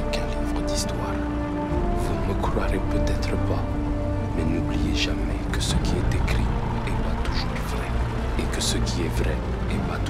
aucun livre d'histoire. Vous me croirez peut-être pas, mais n'oubliez jamais que ce qui est écrit est pas toujours vrai, et que ce qui est vrai est pas toujours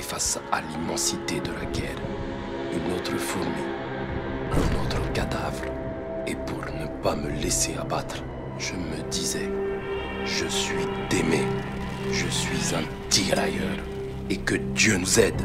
face à l'immensité de la guerre. Une autre fourmi, un autre cadavre. Et pour ne pas me laisser abattre, je me disais, je suis aimé, je suis un tirailleur, et que Dieu nous aide.